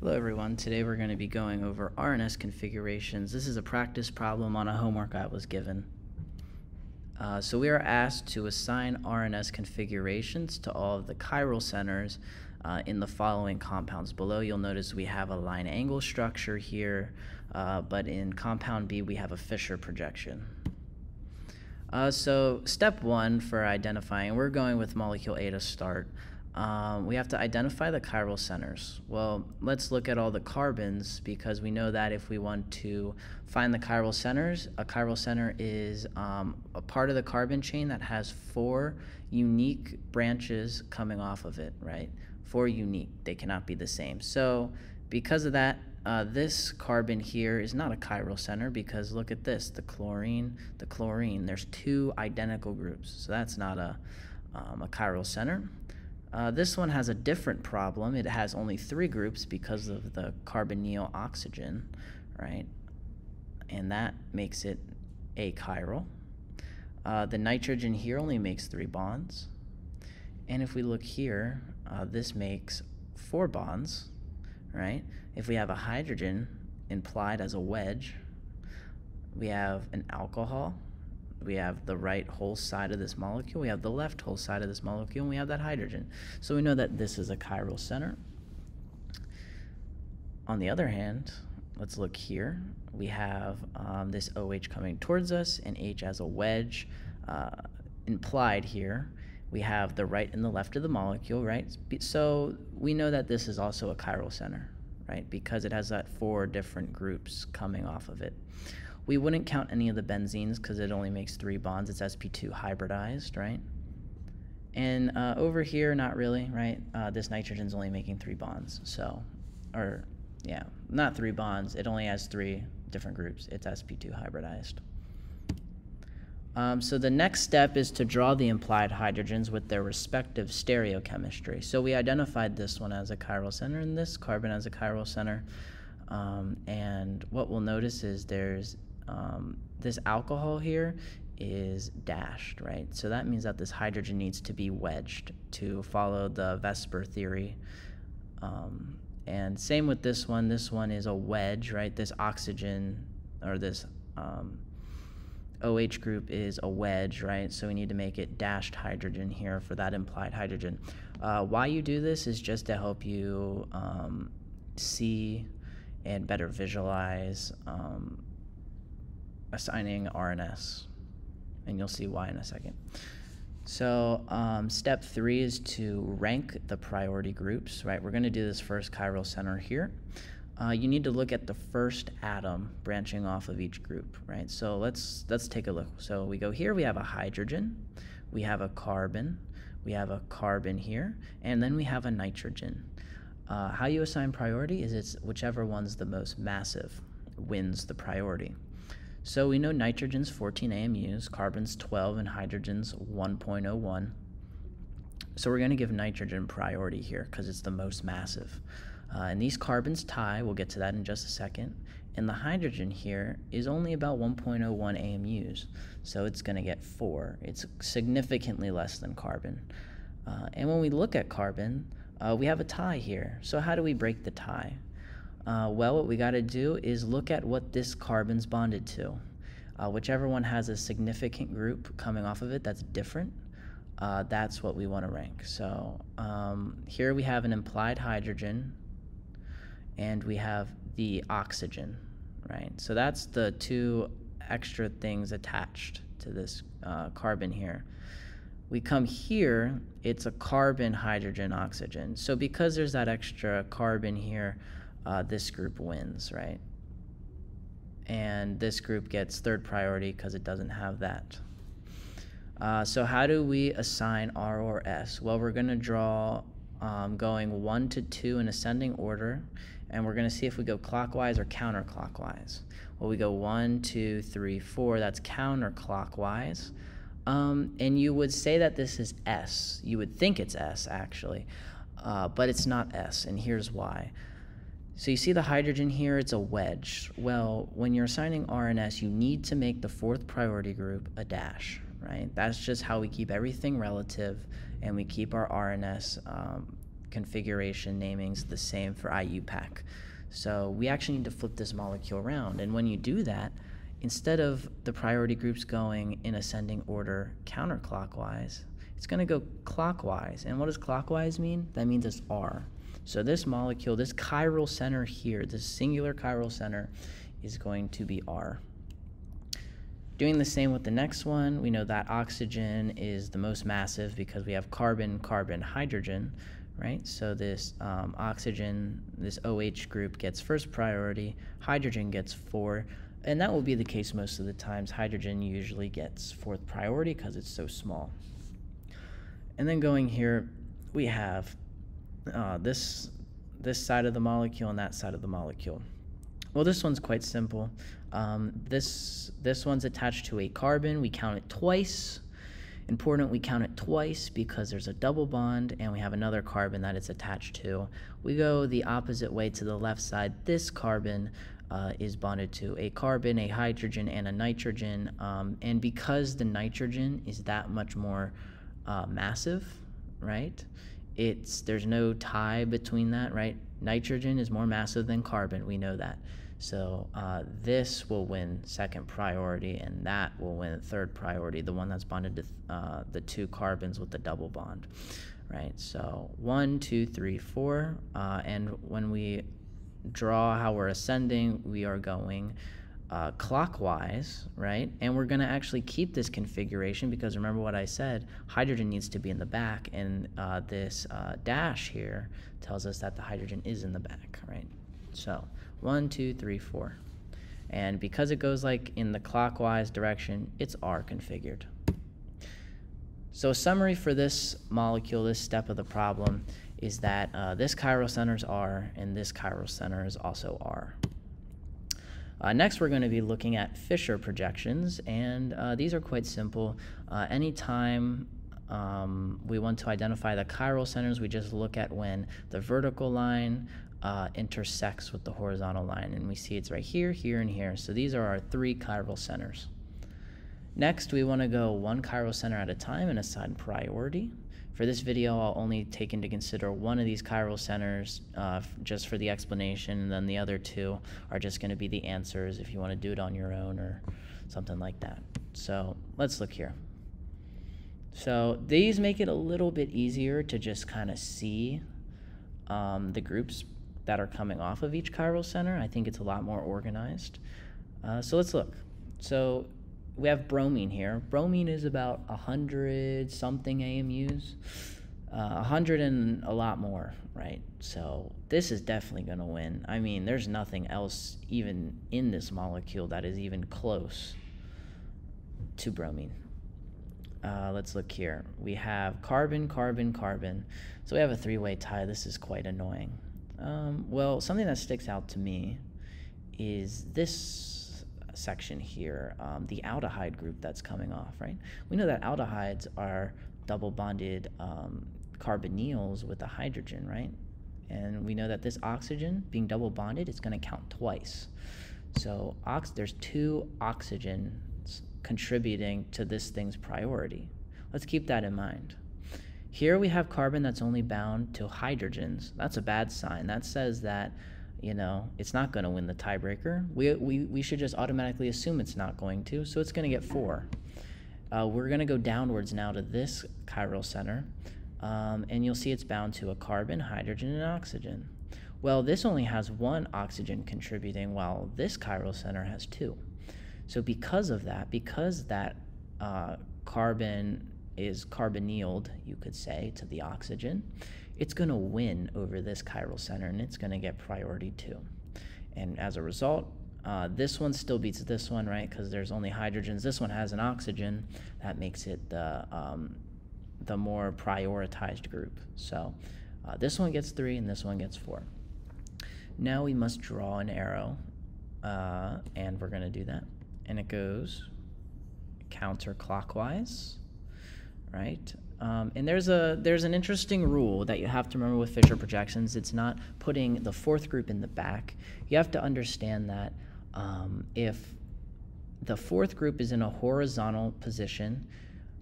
Hello everyone, today we're going to be going over RNS configurations. This is a practice problem on a homework I was given. Uh, so we are asked to assign RNS configurations to all of the chiral centers uh, in the following compounds. Below you'll notice we have a line angle structure here, uh, but in compound B we have a Fischer projection. Uh, so step one for identifying, we're going with molecule A to start um, we have to identify the chiral centers. Well, let's look at all the carbons because we know that if we want to find the chiral centers, a chiral center is um, a part of the carbon chain that has four unique branches coming off of it, right? Four unique, they cannot be the same. So because of that, uh, this carbon here is not a chiral center because look at this, the chlorine, the chlorine, there's two identical groups. So that's not a, um, a chiral center. Uh, this one has a different problem. It has only three groups because of the carbonyl oxygen, right? And that makes it achiral. Uh, the nitrogen here only makes three bonds. And if we look here, uh, this makes four bonds, right? If we have a hydrogen implied as a wedge, we have an alcohol we have the right whole side of this molecule, we have the left whole side of this molecule, and we have that hydrogen. So we know that this is a chiral center. On the other hand, let's look here. We have um, this OH coming towards us and H as a wedge uh, implied here. We have the right and the left of the molecule, right? So we know that this is also a chiral center, right? Because it has that four different groups coming off of it. We wouldn't count any of the benzenes because it only makes three bonds. It's sp2 hybridized, right? And uh, over here, not really, right? Uh, this nitrogen's only making three bonds. So, or yeah, not three bonds. It only has three different groups. It's sp2 hybridized. Um, so the next step is to draw the implied hydrogens with their respective stereochemistry. So we identified this one as a chiral center and this carbon as a chiral center. Um, and what we'll notice is there's um, this alcohol here is dashed, right? So that means that this hydrogen needs to be wedged to follow the VSEPR theory. Um, and same with this one. This one is a wedge, right? This oxygen or this um, OH group is a wedge, right? So we need to make it dashed hydrogen here for that implied hydrogen. Uh, why you do this is just to help you um, see and better visualize um, assigning RNS. And you'll see why in a second. So um, step three is to rank the priority groups, right? We're going to do this first chiral center here. Uh, you need to look at the first atom branching off of each group, right? So let's let's take a look. So we go here, we have a hydrogen, we have a carbon, we have a carbon here, and then we have a nitrogen. Uh, how you assign priority is it's whichever one's the most massive wins the priority. So we know nitrogen's 14 AMUs, carbon's 12, and hydrogen's 1.01. So we're going to give nitrogen priority here because it's the most massive. Uh, and these carbons tie, we'll get to that in just a second. And the hydrogen here is only about 1.01 AMUs, so it's going to get 4. It's significantly less than carbon. Uh, and when we look at carbon, uh, we have a tie here. So how do we break the tie? Uh, well, what we got to do is look at what this carbon's bonded to. Uh, whichever one has a significant group coming off of it that's different, uh, that's what we want to rank. So um, here we have an implied hydrogen, and we have the oxygen, right? So that's the two extra things attached to this uh, carbon here. We come here, it's a carbon, hydrogen, oxygen. So because there's that extra carbon here, uh, this group wins, right? And this group gets third priority because it doesn't have that. Uh, so how do we assign R or S? Well, we're going to draw um, going 1 to 2 in ascending order, and we're going to see if we go clockwise or counterclockwise. Well, we go 1, 2, 3, 4, that's counterclockwise. Um, and you would say that this is S. You would think it's S, actually, uh, but it's not S, and here's why. So you see the hydrogen here, it's a wedge. Well, when you're assigning RNS, you need to make the fourth priority group a dash, right? That's just how we keep everything relative and we keep our RNS um, configuration naming's the same for IUPAC. So we actually need to flip this molecule around. And when you do that, instead of the priority groups going in ascending order counterclockwise, it's going to go clockwise. And what does clockwise mean? That means it's R. So this molecule, this chiral center here, this singular chiral center, is going to be R. Doing the same with the next one, we know that oxygen is the most massive because we have carbon, carbon, hydrogen, right? So this um, oxygen, this OH group gets first priority, hydrogen gets four, and that will be the case most of the times. Hydrogen usually gets fourth priority because it's so small. And then going here, we have uh, this, this side of the molecule and that side of the molecule. Well, this one's quite simple. Um, this, this one's attached to a carbon. We count it twice. Important, we count it twice because there's a double bond and we have another carbon that it's attached to. We go the opposite way to the left side. This carbon uh, is bonded to a carbon, a hydrogen, and a nitrogen. Um, and because the nitrogen is that much more uh, massive, right? It's there's no tie between that, right? Nitrogen is more massive than carbon. We know that. So uh, this will win second priority, and that will win third priority, the one that's bonded to uh, the two carbons with the double bond, right? So one, two, three, four, uh, and when we draw how we're ascending, we are going uh, clockwise, right? And we're going to actually keep this configuration because remember what I said, hydrogen needs to be in the back, and uh, this uh, dash here tells us that the hydrogen is in the back, right? So one, two, three, four. And because it goes like in the clockwise direction, it's R configured. So a summary for this molecule, this step of the problem, is that uh, this chiral center is R and this chiral center is also R. Uh, next, we're going to be looking at Fischer projections, and uh, these are quite simple. Uh, anytime um, we want to identify the chiral centers, we just look at when the vertical line uh, intersects with the horizontal line. And we see it's right here, here, and here. So these are our three chiral centers. Next, we want to go one chiral center at a time and assign priority. For this video, I'll only take into consider one of these chiral centers uh, just for the explanation, and then the other two are just going to be the answers if you want to do it on your own or something like that. So let's look here. So these make it a little bit easier to just kind of see um, the groups that are coming off of each chiral center. I think it's a lot more organized. Uh, so let's look. So we have bromine here. Bromine is about 100 something AMUs. Uh, 100 and a lot more, right? So this is definitely going to win. I mean, there's nothing else even in this molecule that is even close to bromine. Uh, let's look here. We have carbon, carbon, carbon. So we have a three-way tie. This is quite annoying. Um, well, something that sticks out to me is this section here, um, the aldehyde group that's coming off, right? We know that aldehydes are double bonded um, carbonyls with a hydrogen, right? And we know that this oxygen being double bonded, it's going to count twice. So ox there's two oxygens contributing to this thing's priority. Let's keep that in mind. Here we have carbon that's only bound to hydrogens. That's a bad sign. That says that, you know, it's not going to win the tiebreaker. We, we, we should just automatically assume it's not going to, so it's going to get four. Uh, we're going to go downwards now to this chiral center, um, and you'll see it's bound to a carbon, hydrogen, and oxygen. Well, this only has one oxygen contributing, while this chiral center has two. So because of that, because that uh, carbon is carbonyled, you could say, to the oxygen, it's going to win over this chiral center and it's going to get priority two. And as a result, uh, this one still beats this one, right? Because there's only hydrogens. This one has an oxygen. That makes it the, um, the more prioritized group. So uh, this one gets three and this one gets four. Now we must draw an arrow, uh, and we're going to do that. And it goes counterclockwise right? Um, and there's a there's an interesting rule that you have to remember with Fischer projections. It's not putting the fourth group in the back. You have to understand that um, if the fourth group is in a horizontal position,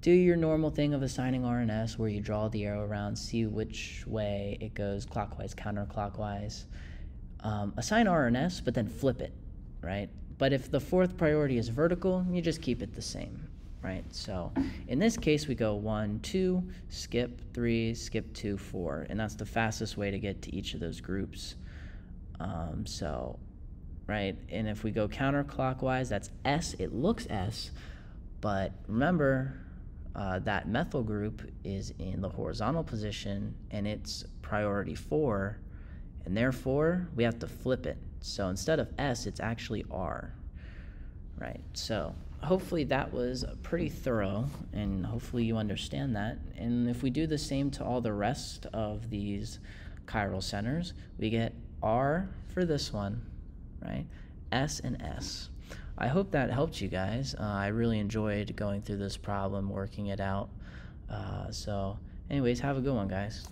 do your normal thing of assigning R and S where you draw the arrow around, see which way it goes clockwise, counterclockwise. Um, assign R and S, but then flip it, right? But if the fourth priority is vertical, you just keep it the same, right? So in this case, we go one, two, skip three, skip two, four, and that's the fastest way to get to each of those groups. Um, so, right, and if we go counterclockwise, that's S, it looks S, but remember, uh, that methyl group is in the horizontal position and it's priority 4 and therefore we have to flip it so instead of S it's actually R right so hopefully that was pretty thorough and hopefully you understand that and if we do the same to all the rest of these chiral centers we get R for this one right S and S I hope that helped you guys. Uh, I really enjoyed going through this problem, working it out. Uh, so, anyways, have a good one, guys.